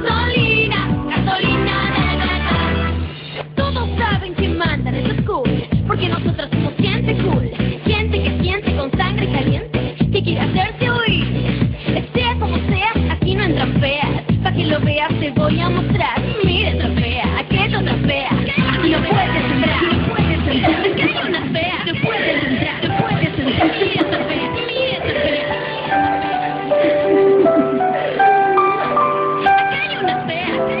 gasolina, gasolina, na, na, na. Todos saben que mandan, eso es cool, porque nosotros somos gente cool, gente que siente con sangre caliente, que quiere hacerse oír. Sea como sea, aquí no entran feas, para que lo veas te voy a mostrar. Mire,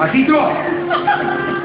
hay una